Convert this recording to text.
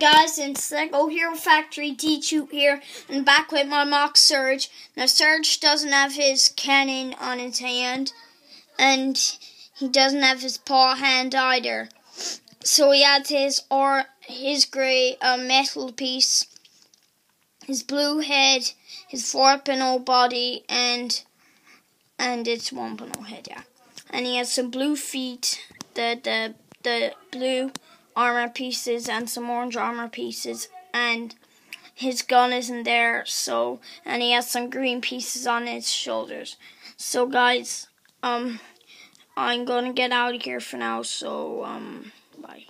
guys, it's Lego Hero Factory D2 here, and back with my MOC Surge. Now, Surge doesn't have his cannon on his hand, and he doesn't have his paw hand either. So he has his or his grey uh, metal piece, his blue head, his four panel body, and and it's one panel head, yeah. And he has some blue feet, the the the blue armor pieces and some orange armor pieces and his gun isn't there so and he has some green pieces on his shoulders. So guys um i'm gonna get out of here for now so um bye